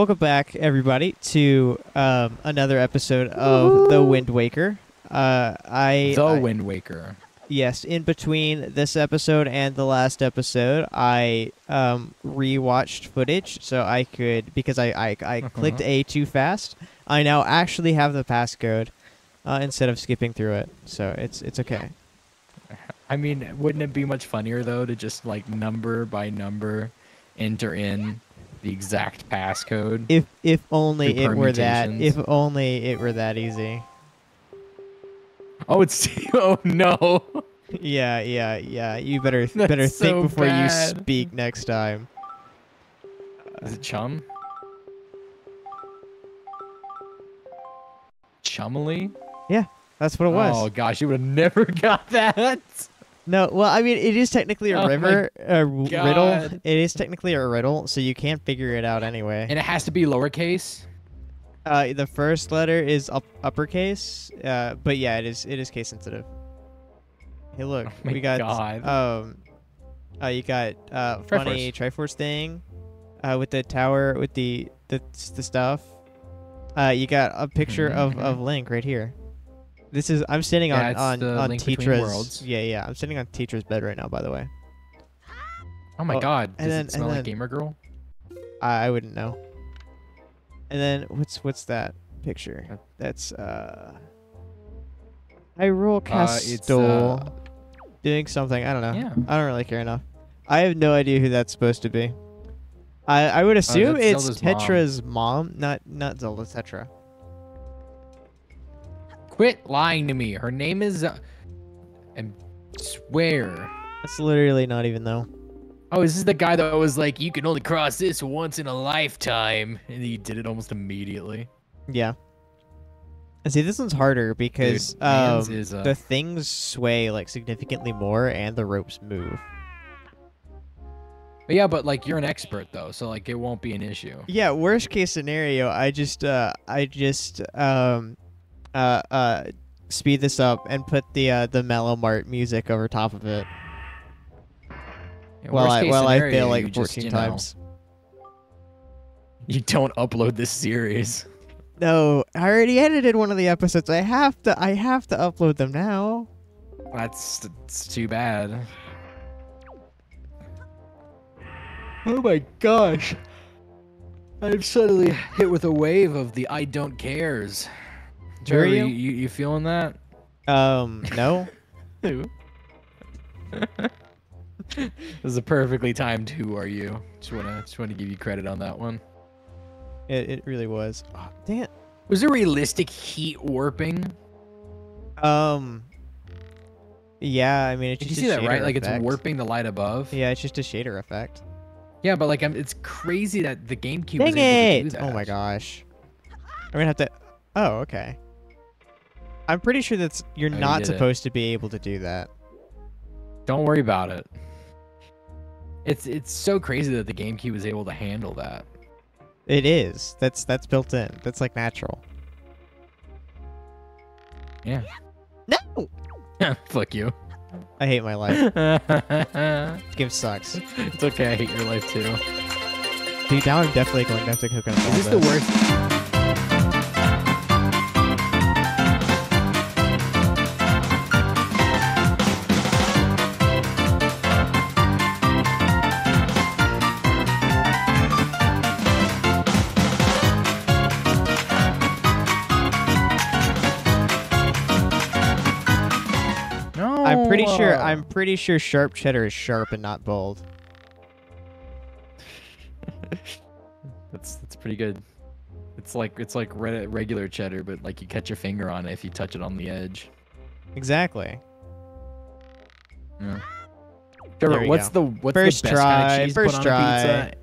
Welcome back, everybody, to um, another episode of The Wind Waker. Uh, I The I- Wind Waker. yes, in between this episode and the last episode, I um, rewatched footage so I could because I I, I clicked A too fast. I now actually have the passcode uh, instead of skipping through it, so it's it's okay. I mean, wouldn't it be much funnier though to just like number by number enter in the exact passcode? If if only it were that. If only it were that easy. Oh, it's oh no. Yeah, yeah, yeah. You better That's better so think before you speak next time. Is it chum? Chumley? Yeah, that's what it was. Oh gosh, you would have never got that. No, well, I mean, it is technically a Oh river, a riddle. It is technically a riddle, so you can't figure it out anyway. And it has to be lowercase. Uh, the first letter is up uppercase, uh, but yeah, it is it is case sensitive. Hey, look, Oh we got God. um, uh, you got uh, funny Triforce thing, uh, with the tower with the the the stuff. Uh, you got a picture of Mhm, of Link right here. This is I'm sitting Yeah, on on on Link Between Tetra's. Worlds. Yeah, yeah, I'm sitting on Tetra's bed right now. By the way, Oh my Oh, god, does and then- it smell and like then- Gamer Girl? I, I wouldn't know. And then what's what's that picture? That's uh Hyrule Uh, Castle uh, doing something. I don't know. Yeah. I don't really care enough. I have no idea who that's supposed to be. I I would assume Uh, it's Zelda's mom. Tetra's mom. not not Zelda Tetra. Quit lying to me. Her name is. Uh, and swear. That's literally not even though. Oh, is this the guy that was like, you can only cross this once in a lifetime? And he did it almost immediately. Yeah. And see, this one's harder because Dude, um, is, uh, the things sway like significantly more, and the ropes move. But yeah, but like, you're an expert though, so like, it won't be an issue. Yeah, worst case scenario, I just uh I just um uh uh speed this up and put the uh the Mellow Mart music over top of it Yeah, while worst I well while I scenario, fail like you just, 14 you know, times. You don't upload this series. No, I already edited one of the episodes. I have to I have to upload them now. That's, that's too bad. Oh my gosh. I'm suddenly hit with a wave of the I don't cares. Who are Trevor, you? you, you, you feeling that? Um no. Who? this is a perfectly timed who are you? Just wanna just wanna give you credit on that one. it, it really was. Oh, dang it. Was there realistic heat warping? Um Yeah, I mean it's Did you see a that right? shader Like effect. it's warping the light above. Yeah, it's just a shader effect. Yeah, but like I'm, it's crazy that the GameCube Dang was able to it! do Oh my gosh. I'm gonna have to. Oh, okay. I'm pretty sure that's you're Oh, you not did it. supposed to be able to do that. Don't worry about it. It's it's so crazy that the GameCube was able to handle that. It is. That's that's built in. That's like natural. Yeah. No. Fuck you. I hate my life. This game sucks. It's okay. I hate your life too. Dude, now I'm definitely going to have to cook on Is this the worst? Sure. I'm pretty sure sharp cheddar is sharp and not bold. That's that's pretty good. It's like it's like re- regular cheddar, but like you catch your finger on it if you touch it on the edge. Exactly. Yeah. Trevor, what's go. the what's First the best kind of cheese to first put on try. a pizza?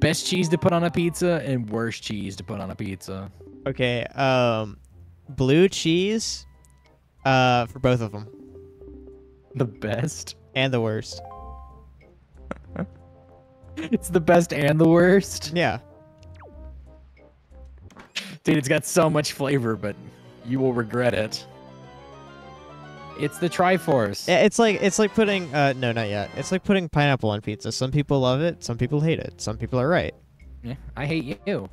Best cheese to put on a pizza and worst cheese to put on a pizza. Okay. Um, blue cheese. Uh, for both of them, The best. and the worst. It's the best and the worst. Yeah. Dude, it's got so much flavor, but you will regret it. It's the Triforce. Yeah, It's like it's like putting uh no not yet. It's like putting pineapple on pizza. Some people love it, some people hate it. Some people are right. Yeah, I hate you.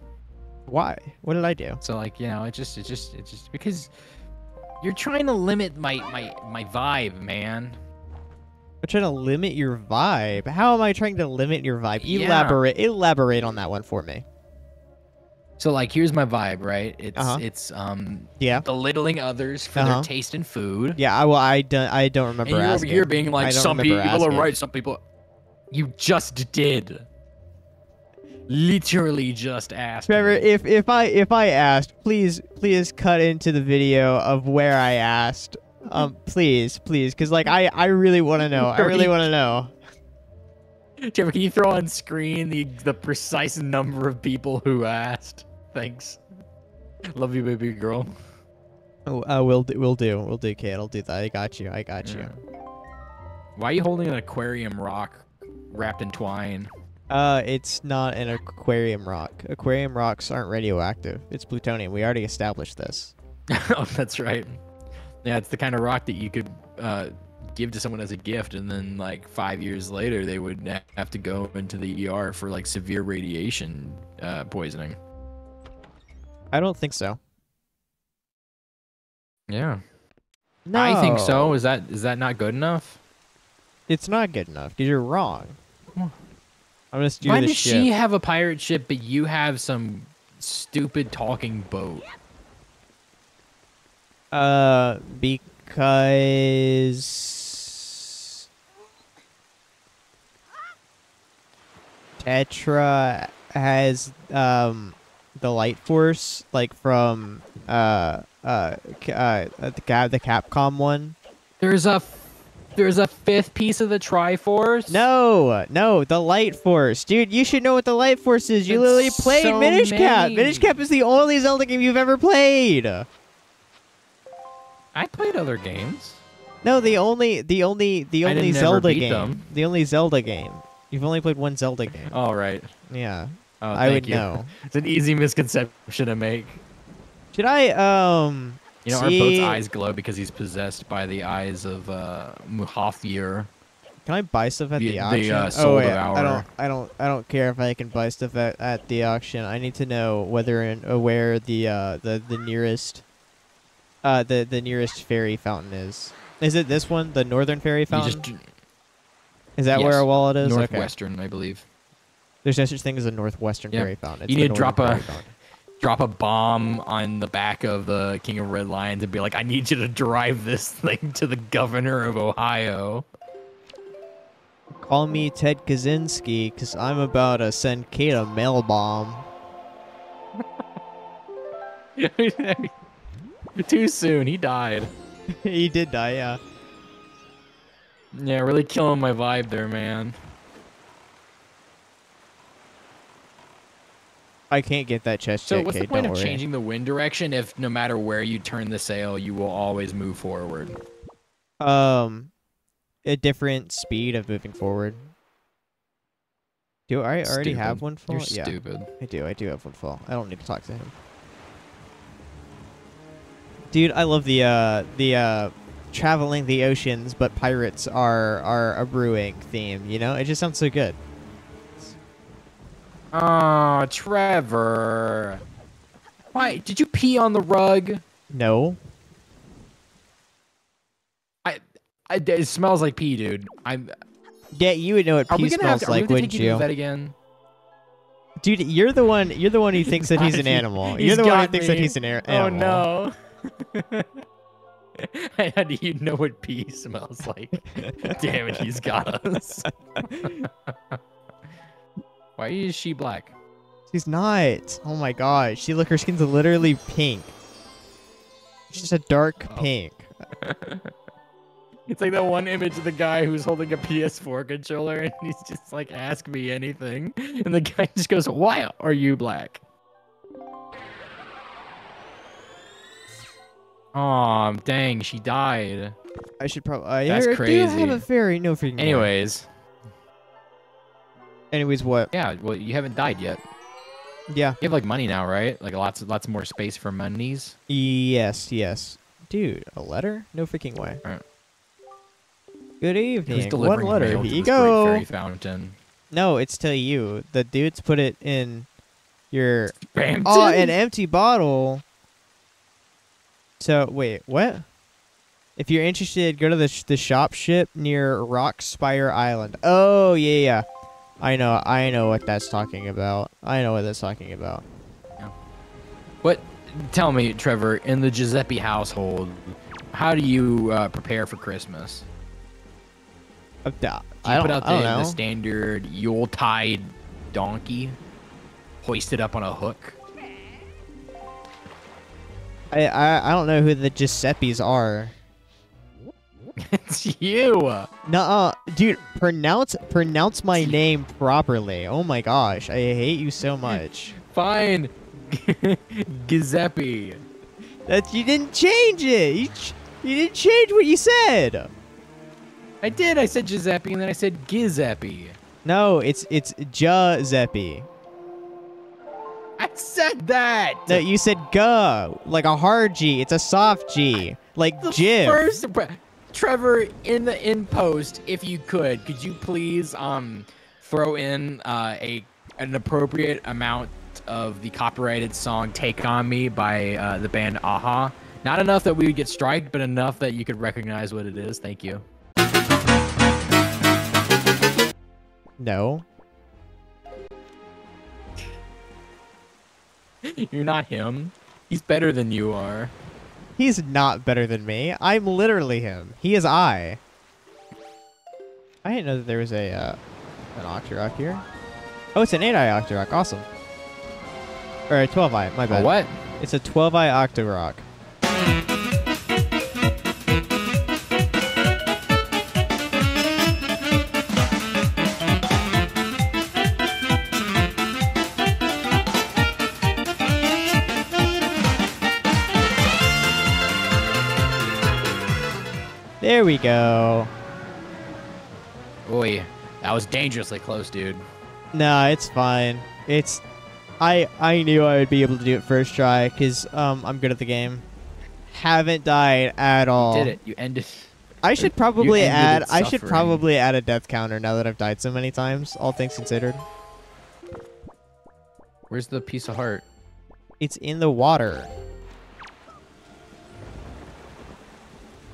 Why? What did I do? So like, you know, it just it just it just because you're trying to limit my my my vibe, man. I'm trying to limit your vibe. How am I trying to limit your vibe? Yeah. Elaborate. Elaborate on that one for me. So like, here's my vibe, right? It's Uh-huh. it's um Yeah. belittling others for Uh-huh. their taste in food. Yeah. I, well, I don't. I don't remember and you're over asking. here being like, some people are right, some people. You just did. Literally just asked. Trevor, if if I if I asked, please please cut into the video of where I asked. Um, please, please, because like I I really want to know. I really want to know. Trevor, can you throw on screen the the precise number of people who asked? Thanks. Love you, baby girl. Oh, uh, we'll do, we'll do, we'll do, kid. I'll do that. I got you. I got you. Why are you holding an aquarium rock wrapped in twine? Uh, it's not an aquarium rock. Aquarium rocks aren't radioactive. It's plutonium. We already established this. oh, that's right. Yeah, it's the kind of rock that you could uh, give to someone as a gift, and then like five years later, they would have to go into the ER for like severe radiation uh, poisoning. I don't think so. Yeah, No, I think so. Is that is that not good enough? It's not good enough because you're wrong. I'm gonna steer Why the does ship. she have a pirate ship, but you have some stupid talking boat? Uh, because Tetra has um the light force like from uh uh, uh the Cap the Capcom one. There's a there's a fifth piece of the Triforce. No, no, the light force, dude. You should know what the light force is. You It's literally played so Minish Cap. many. Minish Cap is the only Zelda game you've ever played. I played other games. No, the only the only the only Zelda game. them. The only Zelda game. You've only played one Zelda game. All right. Yeah. Oh, I would you. know. It's an easy misconception to make. Should I um You know, see, our boat's eyes glow because he's possessed by the eyes of uh, Muhafir. Can I buy stuff at the- the the, auction? uh, oh wait, I don't I don't I don't care if I can buy stuff at, at the auction. I need to know whether and uh, where the uh the the nearest uh the the nearest fairy fountain is. Is it this one, the northern fairy fountain? just is that where our wallet is? Okay. northwestern, I believe. There's no such thing as a northwestern Yeah. fairy fountain. It's You need to drop a- fountain. Drop a bomb on the back of the King of Red Lions and be like, "I need you to drive this thing to the governor of Ohio." Call me Ted Kaczynski, cause I'm about to send Cade a mail bomb. Too soon. He died. he did die, yeah. Yeah, really killing my vibe there, man. I can't get that chest So yet, what's Cade, the point of worry. changing the wind direction if no matter where you turn the sail, you will always move forward? Um, a different speed of moving forward. Do I already have one fall? You're yeah, stupid. I do. I do have one fall. I don't need to talk to him. Dude, I love the uh the uh traveling the oceans, but pirates are are a brewing theme. You know, it just sounds so good. Oh, Trevor. Why did you pee on the rug? No, I, I it smells like pee, dude. I'm. yeah, you would know what pee we gonna have smells to, like, wouldn't take you to you? the vet again? Dude, you're the one. You're the one who thinks that he's an animal. he's You're the one who thinks that he's an animal. Oh animal. no. How do you know what pee smells like? Damn it, he's got us. Why is she black? She's not. Oh my gosh. She look her skin's literally pink. She's just a dark Oh. pink. It's like that one image of the guy who's holding a PS4 controller and he's just like, ask me anything. And the guy just goes, Why are you black? Oh, dang, she died. I should probably I That's Do I have a fairy? No freaking way. Anyways, Anyways, what? yeah, well, you haven't died yet. Yeah. You have like money now, right? Like lots, lots more space for monies. Yes, yes. Dude, a letter? No freaking way. Good evening. One delivering letter. Here you go. fairy fountain? No, it's to you. The dudes put it in your Brampton? oh an empty bottle. So wait, what? If you're interested, go to the sh- the shop ship near Rock Spire Island. Oh yeah, yeah. I know, I know what that's talking about. I know what that's talking about. What? Tell me, Trevor, in the Giuseppe household, how do you uh, prepare for Christmas? Uh, Do you I don't, put out I don't the, the standard Yuletide donkey, hoisted up on a hook? I, I I don't know who the Giuseppes are. It's you. Nuh-uh. dude, pronounce pronounce my name properly. Oh my gosh, I hate you so much. Fine. Giuseppe. That you didn't change it. You, ch- you didn't change what you said. I did. I said Giuseppe, and then I said Giuseppe. No, it's it's Giuseppe. I said that. No, you said "guh" like a hard G. It's a soft G, like the Jim. first. Trevor, in the in post, if you could, could you please um throw in uh, a an appropriate amount of the copyrighted song "Take on Me" by uh, the band a-ha? Not enough that we would get striked, but enough that you could recognize what it is. Thank you. No, You're not him. He's better than you are. He's not better than me. I'm literally him. He is I. I didn't know that there was a uh, an Octorok here. Oh, it's an 8-eye Octorok. Awesome. Or a 12-eye. My A bad. what? It's a 12-eye Octorok. There we go. Oi, that was dangerously close, dude. Nah, it's fine. It's I I knew I would be able to do it first try because um I'm good at the game. Haven't died at all. Did it? You ended. I should probably add. I should probably add a death counter now that I've died so many times. All things considered, Where's the piece of heart? it's in the water.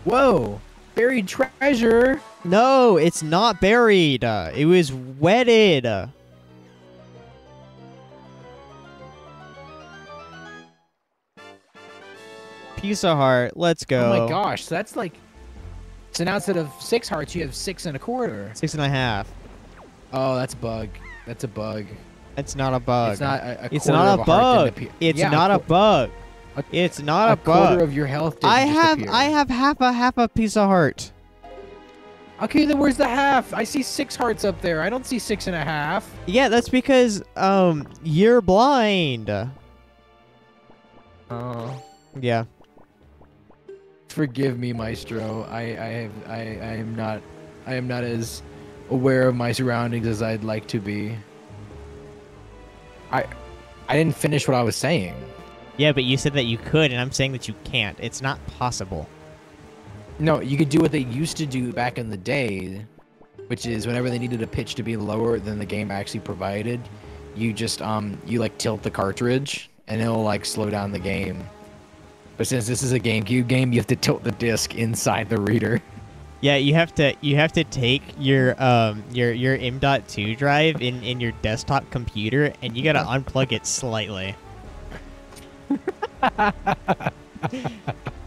Whoa! Buried treasure. No, it's not buried. Uh, it was wetted. Uh, Piece of heart. Let's go. Oh my gosh, that's like. So now instead of six hearts, you have six and a quarter. Six and a half. Oh, that's a bug. That's a bug. It's not a bug. It's not a, a It's not a bug. It's Yeah, not a bug. A- It's not a a, bug. quarter of your health. I have appear. I have half a half a piece of heart. Okay, then where's the half? I see six hearts up there. I don't see six and a half. Yeah, that's because um you're blind. Oh. Yeah. Forgive me, Maestro. I, I have I, I am not I am not as aware of my surroundings as I'd like to be. I I didn't finish what I was saying. Yeah, but you said that you could, and I'm saying that you can't. It's not possible. No, you could do what they used to do back in the day, which is whenever they needed a pitch to be lower than the game actually provided, you just um you like tilt the cartridge and it'll like slow down the game. But since this is a GameCube game, you have to tilt the disc inside the reader. Yeah, you have to you have to take your um your your M.2 drive in in your desktop computer, and you gotta unplug it slightly. You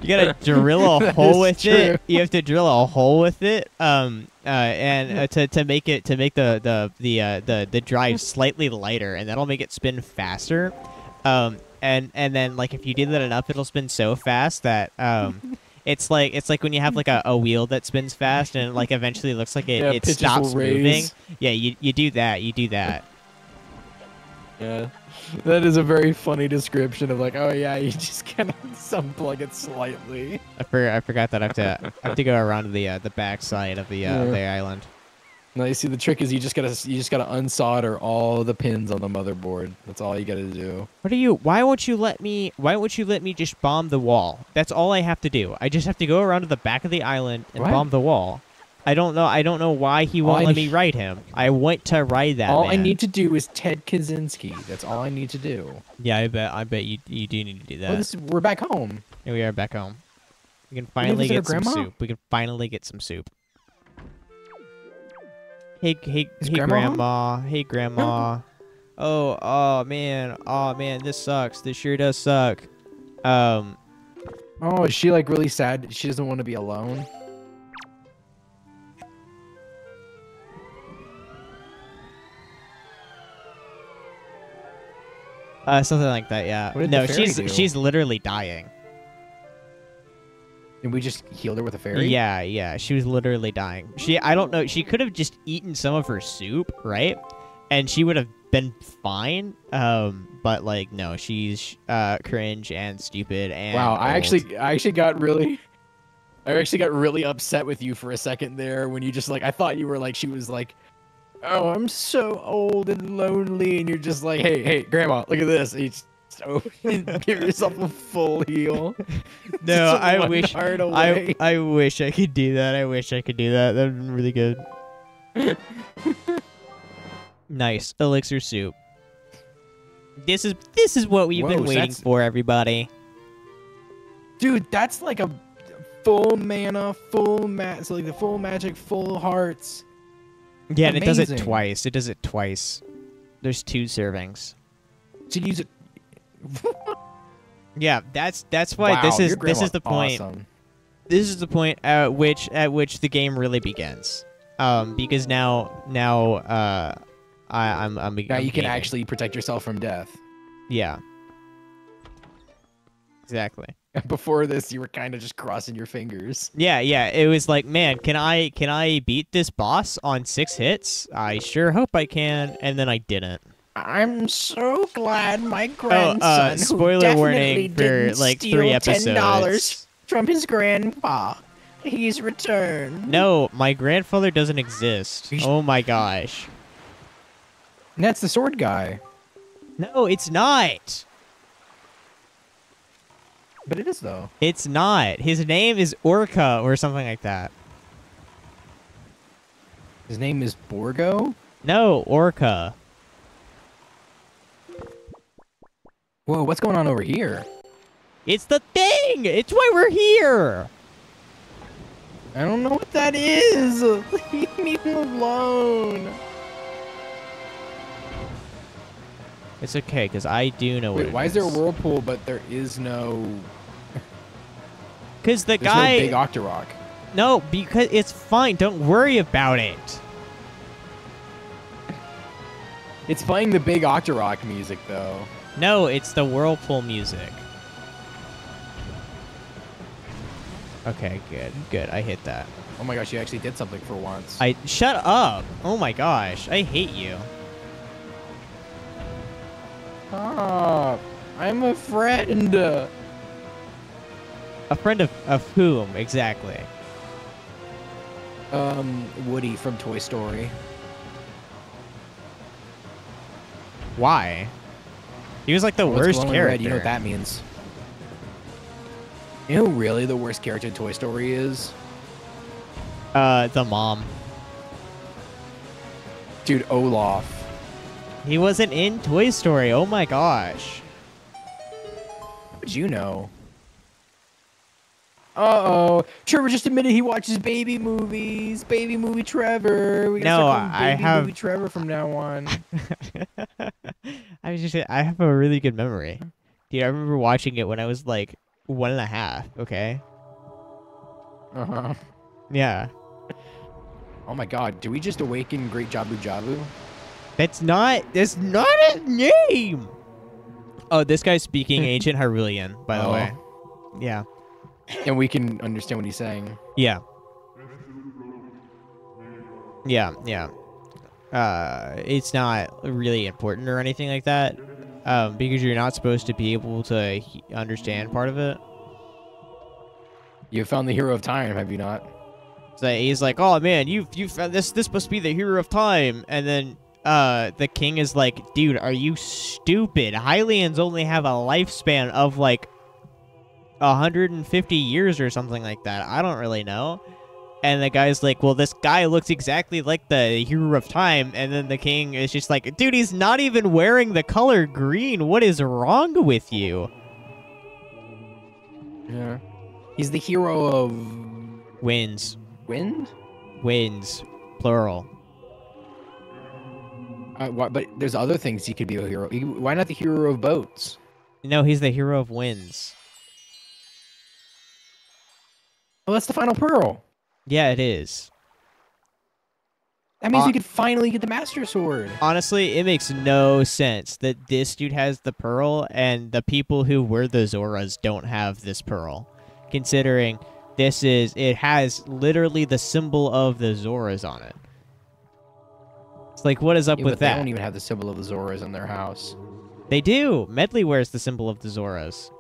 gotta drill a hole with it. You have to drill a hole with it, um, uh, and uh, to, to make it to make the the the uh, the the drive slightly lighter, and that'll make it spin faster. Um, and and then like if you do that enough, it'll spin so fast that um. It's like it's like when you have like a, a wheel that spins fast and like eventually looks like it, Yeah, it stops moving. Yeah, you, you do that. You do that. Yeah, that is a very funny description of like, oh yeah, you just kind of unplug it slightly. I, for, I forgot that I have to I have to go around the uh, the back side of the uh, Yeah. the island. Now you see, the trick is you just gotta you just gotta unsolder all the pins on the motherboard. That's all you gotta do. What are you? Why won't you let me? Why won't you let me just bomb the wall? That's all I have to do. I just have to go around to the back of the island and What? bomb the wall. I don't know. I don't know why he won't let me ride him. I want to ride that. all I need to do is Ted Kaczynski. That's all I need to do. Yeah, I bet. I bet you. You do need to do that. Oh, this, we're back home. Here we are back home. We can finally get some grandma? soup. We can finally get some soup. Hey, hey, Is hey, grandma grandma. Hey, grandma. Oh, oh man. Oh man, this sucks. This sure does suck. Um, Oh, is she like really sad? She doesn't want to be alone. Uh, something like that. Yeah. No, she's do? she's literally dying. And we just healed her with a fairy. Yeah, yeah. She was literally dying. She, I don't know. She could have just eaten some of her soup, right? And she would have been fine. Um, but like, no, she's uh cringe and stupid and. Wow. I actually, I actually got really, I actually got really upset with you for a second there when you just like, I thought you were like, she was like, oh, I'm so old and lonely, and you're just like, hey, hey, grandma, look at this. And you just, oh, so give yourself a full heal. No, I wish. I. I wish I could do that. I wish I could do that. That would been really good. nice elixir soup. This is this is what we've been Whoa, so waiting for, everybody. Dude, that's like a full mana, full mat, so like the full magic, full hearts. Yeah, and it does it twice. It does it twice. There's two servings. To use it. Yeah, that's that's why wow, this is this is the point. Awesome. This is the point at which at which the game really begins. Um, because now now uh, I I'm I'm Now I'm you can gaming. actually protect yourself from death. yeah. Exactly. Before this, you were kind of just crossing your fingers. Yeah, yeah. It was like, man, can I can I beat this boss on six hits? I sure hope I can. And then I didn't. I'm so glad my Oh, grandson, uh, who spoiler warning for like steal three ten episodes. dollars from his grandpa, he's returned. No, my grandfather doesn't exist. Oh my gosh. And that's the sword guy. No, it's not. But it is though. It's not. His name is Orca or something like that. His name is Borgo. No, Orca. Whoa, what's going on over here? It's the thing. It's why we're here. I don't know what that is. Leave me alone. It's okay, because I do know what Wait, it why is there a whirlpool but there is no Because the there's guy... no big Octorok? No, because it's fine. Don't worry about it. It's playing the big Octorok music though. No, it's the whirlpool music. Okay, good, good. I hit that. Oh my gosh, you actually did something for once. I shut up. Oh my gosh, I hate you. Stop. I'm a friend. A friend of of whom exactly? Um, Woody from Toy Story. Why? He was like the worst character. red? You know what that means. You know who really the worst character in Toy Story is? Uh, the mom. Dude, Olaf. He wasn't in Toy Story. Oh my gosh. How'd you know? Uh-oh. Trevor just admitted he watches baby movies. Baby movie Trevor. We No, I have- movie Trevor from now on. I was just I have a really good memory. Dude, I remember watching it when I was like one and a half, okay? Uh-huh. Yeah. Oh my god, do we just awaken Great Jabu Jabu? That's not that's not his name. Oh, this guy's speaking ancient Hyrulean, by the Oh. way. Yeah. And we can understand what he's saying. Yeah. Yeah, yeah. Uh, it's not really important or anything like that, um, because you're not supposed to be able to he- understand part of it. You found the hero of time, have you not? So he's like, "Oh man, you you found this. This must be the hero of time." And then uh, the king is like, "Dude, are you stupid? Hylians only have a lifespan of like 150 years or something like that. I don't really know." And the guy's like, "Well, this guy looks exactly like the hero of time." And then the king is just like, "Dude, he's not even wearing the color green. What is wrong with you?" Yeah. He's the hero of Wins, wind. wins, plural. Uh, why, but there's other things he could be a hero. He- why not the hero of boats? No, he's the hero of winds. Well, that's the final pearl. Yeah, it is. That means Uh, we could finally get the Master Sword. Honestly, it makes no sense that this dude has the pearl and the people who were the Zoras don't have this pearl. Considering this is, it has literally the symbol of the Zoras on it. It's like, what is up Yeah, with but they don't even have the symbol of the Zoras in their house. They do. Medli wears the symbol of the Zoras.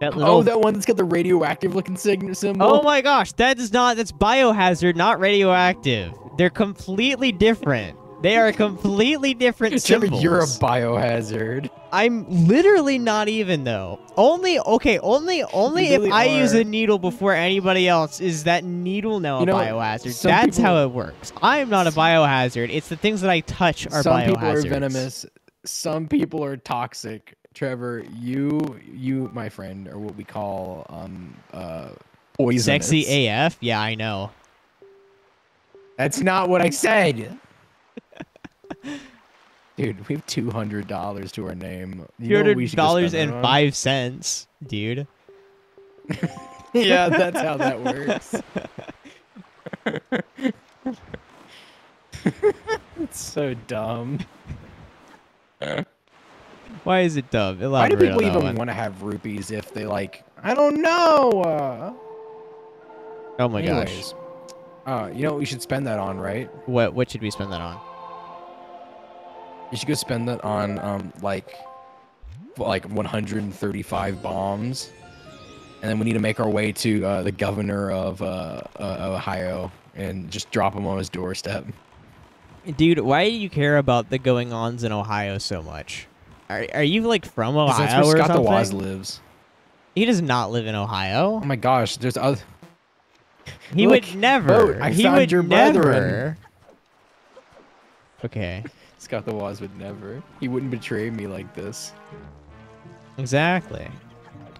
That Oh, that one that's got the radioactive looking symbol. Oh my gosh, that is not. That's biohazard, not radioactive. They're completely different. They are completely different Trevor, symbols. you're a biohazard. I'm literally not even though. Only okay, only only really if I use a needle before anybody else is that needle now You a know, biohazard. That's people- how it works. I am not a biohazard. It's the things that I touch are Some biohazards. people are venomous. Some people are toxic. Trevor, you, you, my friend, are what we call um uh poisonous. Sexy AF? Yeah, I know. That's not what I said. Dude, we have two hundred dollars to our name. You Two should dollars and five cents, dude. yeah, that's how that works. it's so dumb. Why is it dumb? Why do people even want to have rupees if they like? I don't know. Uh, Oh my gosh. uh, you know what we should spend that on, right? What what should we spend that on? You should go spend that on um like like 135 bombs, and then we need to make our way to uh, the governor of uh, uh, Ohio and just drop him on his doorstep. Dude, why do you care about the going ons in Ohio so much? Are, are you like from Ohio That's where or Scott the something? Waz lives. He does not live in Ohio. Oh my gosh, there's other. He Look, would never. boat, I he found would your never. brethren. Okay, Scott the Woz would never. He wouldn't betray me like this. exactly.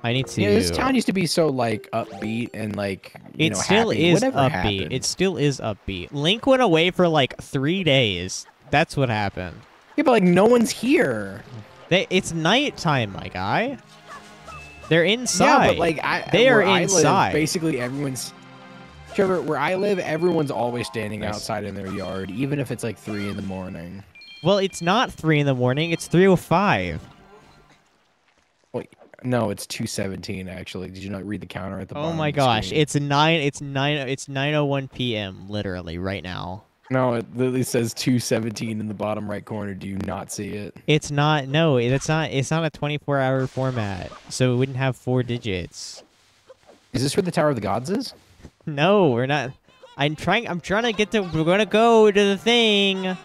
I need to. Yeah, this town used to be so like upbeat and like you it know still happy. is Whatever upbeat. happened? It still is upbeat. Link went away for like three days. That's what happened. yeah, but like no one's here. They, it's nighttime, my guy. They're inside. Yeah, but like I, They are where I live, inside. basically, everyone's. Trevor, where I live, everyone's always standing Nice. outside in their yard, even if it's like three in the morning. Well, it's not three in the morning. It's three o five. Wait, no, it's two seventeen. Actually, did you not read the counter at the Oh my the gosh, screen? it's nine. It's nine. It's nine o one p.m. Literally right now. no, it literally says two seventeen in the bottom right corner. Do you not see it? It's not. No, it's not. It's not a twenty four hour format, so it wouldn't have four digits. Is this where the Tower of the Gods is? No, we're not. I'm trying. I'm trying to get to. We're gonna go to the thing.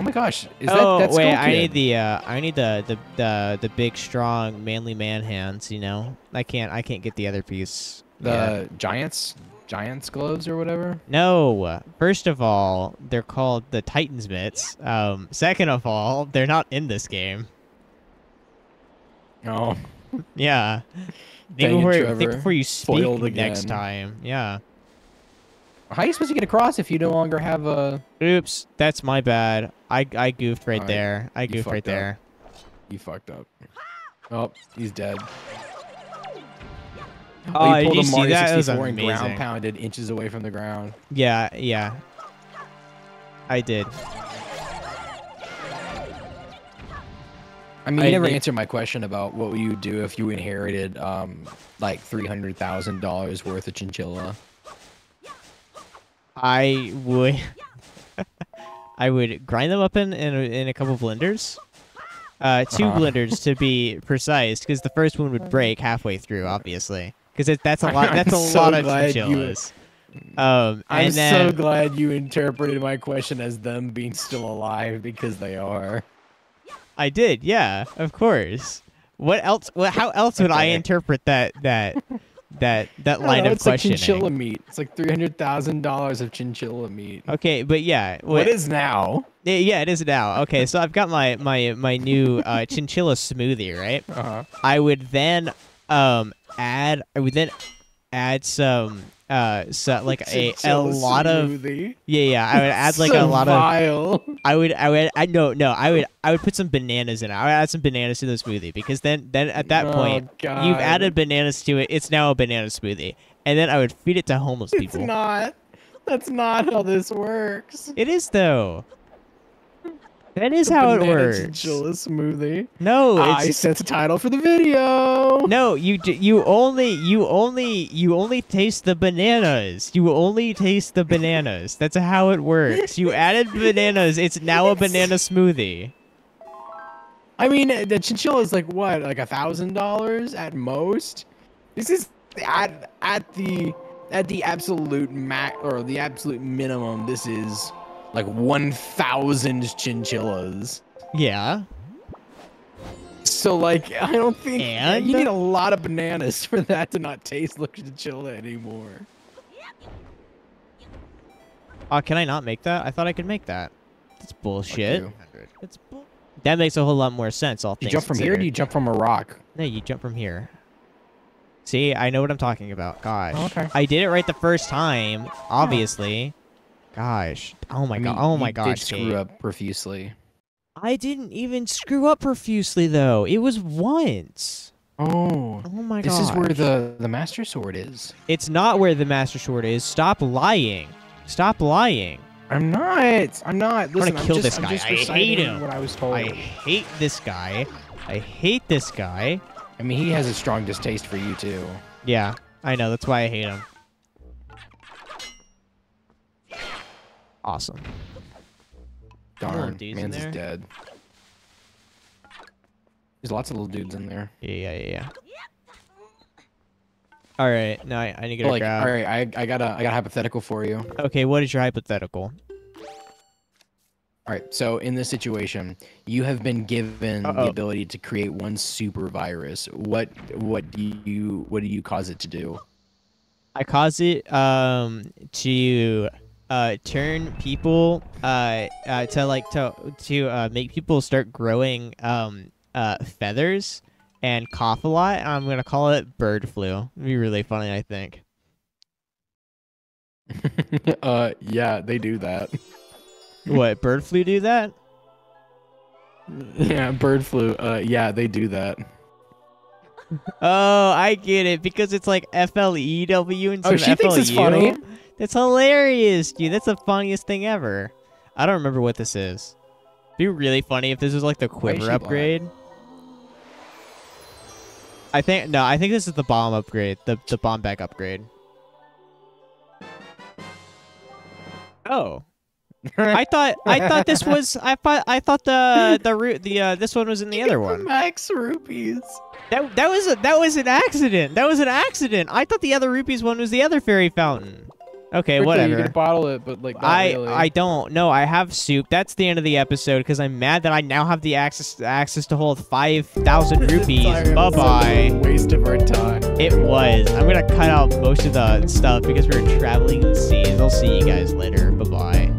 Oh my gosh, is oh that that's wait, I need the. Uh, I need the, the the the big, strong, manly man hands. You know, I can't. I can't get the other piece. the Yeah. Giants Giants gloves or whatever. No. First of all, they're called the Titans mitts. Um. Second of all, they're not in this game. Oh, Yeah. Think before, think before you speak next time. Yeah. How are you supposed to get across if you no longer have a? Oops, that's my bad. I I goofed right Alright, there. I goofed right up. there. You fucked up. Oh, he's dead. Oh, he did pulled you a see Mario that? That was 64 and ground pounded inches away from the ground. Yeah, yeah. I did. I mean, I you never did- answered my question about what would you do if you inherited um like three hundred thousand dollars worth of chinchilla. I would. I would grind them up in in a, in a couple blenders. Uh, 2 Uh-huh. blenders to be precise, because the first one would break halfway through, obviously. Because that's a lot. That's a I'm so lot of glad you- Um, I'm and then so glad you interpreted my question as them being still alive because they are. I did, yeah, of course. What else? What, how else would I interpret that that that that line know, of it's like chinchilla meat. It's like three hundred thousand dollars of chinchilla meat. Okay, but yeah, What wait- is now? Yeah, yeah, it is now. Okay, so I've got my my my new uh, chinchilla smoothie, right? Uh-huh. I would then um add I would then add some uh so like a a lot of yeah yeah I would add like So a lot of. I would I would I no no I would I would put some bananas in it. I would add some bananas to the smoothie because then then at that Oh, point you've added bananas to it. It's now a banana smoothie, and then I would feed it to homeless people It's not. That's not how this works. It is though. That is how it works. Chinchilla smoothie. No, I set the title for the video. No, you you only you only you only taste the bananas. You only taste the bananas. That's how it works. You added bananas. It's now a banana smoothie. I mean, the chinchilla is like what, like a thousand dollars at most. This is at at the at the absolute max or the absolute minimum. This is like one thousand chinchillas. Yeah. So like, I don't think And? you need a lot of bananas for that to not taste like chinchilla anymore. Oh, can I not make that? I thought I could make that. That's bullshit. That's bull- that makes a whole lot more sense. All Do you things jump from here? Or do you jump from a rock? No, you jump from here. See, I know what I'm talking about. Gosh. Oh, okay. I did it right the first time, obviously. Gosh. Oh my I god. Oh my you gosh. Did screw Cade. up profusely. I didn't even screw up profusely though. It was once. Oh. Oh my god. This god. is where the the master sword is. It's not where the master sword is. Stop lying. Stop lying. I'm not. I'm not. Listen, gonna I'm kill just, this I'm guy. just I hate him. What I was told. I hate this guy. I hate this guy. I mean, he has a strong distaste for you too. Yeah, I know. That's why I hate him. Awesome. Darn, dudes in man's is dead. There's lots of little dudes in there. Yeah, yeah, yeah. yeah. All right, now I, I need to get a like, grab. all right, I, I got a I got a hypothetical for you. Okay, what is your hypothetical? All right, so in this situation, you have been given Uh-oh. the ability to create one super virus. What what do you what do you cause it to do? I cause it um to uh turn people uh, uh to like to to uh make people start growing um uh feathers and cough a lot. I'm gonna call it bird flu. It'd be really funny, I think. uh, yeah, they do that. what bird flu do that? yeah, bird flu. Uh, yeah, they do that. Oh, I get it because it's like F L E W instead Oh, of she thinks it's funny. That's hilarious, dude. That's the funniest thing ever. I don't remember what this is. It'd be really funny if this was like the quiver blind? upgrade. I think no, I think this is the bomb upgrade, the the bomb bag upgrade. Oh, I thought I thought this was I thought I thought the the root the uh this one was in the other one. Max rupees. That that was a, that was an accident. That was an accident. I thought the other rupees one was the other fairy fountain. Okay, Quickly, whatever. You can bottle it, but like not I really. I don't know. I have soup. That's the end of the episode because I'm mad that I now have the access access to hold five thousand rupees. bye bye. Waste of our time. It was. I'm gonna cut out most of the stuff because we were traveling the seas. I'll see you guys later. Bye bye.